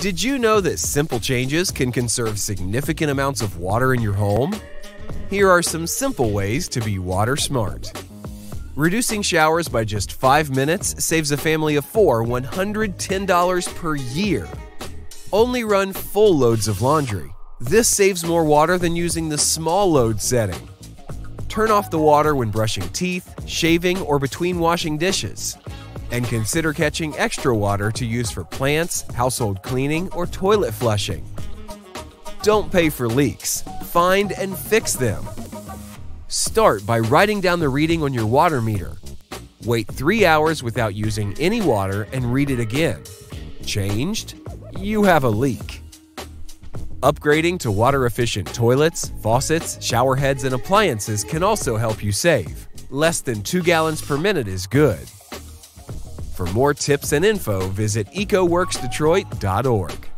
Did you know that simple changes can conserve significant amounts of water in your home? Here are some simple ways to be water smart. Reducing showers by just 5 minutes saves a family of 4 $110 per year. Only run full loads of laundry. This saves more water than using the small load setting. Turn off the water when brushing teeth, shaving, or between washing dishes. And consider catching extra water to use for plants, household cleaning, or toilet flushing. Don't pay for leaks. Find and fix them. Start by writing down the reading on your water meter. Wait 3 hours without using any water and read it again. Changed? You have a leak. Upgrading to water efficient toilets, faucets, shower heads, and appliances can also help you save. Less than 2 gallons per minute is good. For more tips and info, visit ecoworksdetroit.org.